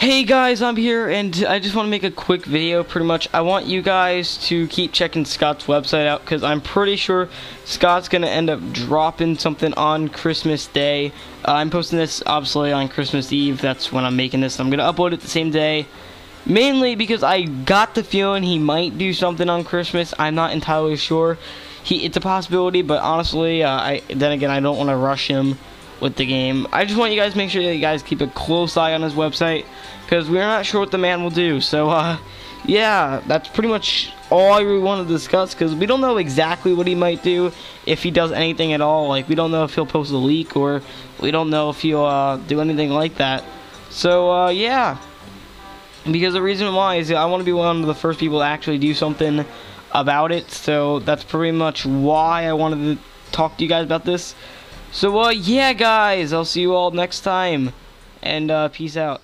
Hey guys, I'm here and I just want to make a quick video pretty much. I want you guys to keep checking Scott's website out because I'm pretty sure Scott's going to end up dropping something on Christmas Day. Uh, I'm posting this obviously on Christmas Eve. That's when I'm making this. I'm going to upload it the same day. Mainly because I got the feeling he might do something on Christmas. I'm not entirely sure. He, It's a possibility, but honestly, uh, I, then again, I don't want to rush him with the game. I just want you guys to make sure that you guys keep a close eye on his website because we're not sure what the man will do. So, uh, yeah, that's pretty much all I really want to discuss because we don't know exactly what he might do if he does anything at all. Like, we don't know if he'll post a leak or we don't know if he'll uh, do anything like that. So, uh, yeah. Because the reason why is I want to be one of the first people to actually do something about it. So, that's pretty much why I wanted to talk to you guys about this. So, uh, yeah, guys, I'll see you all next time. And, uh, peace out.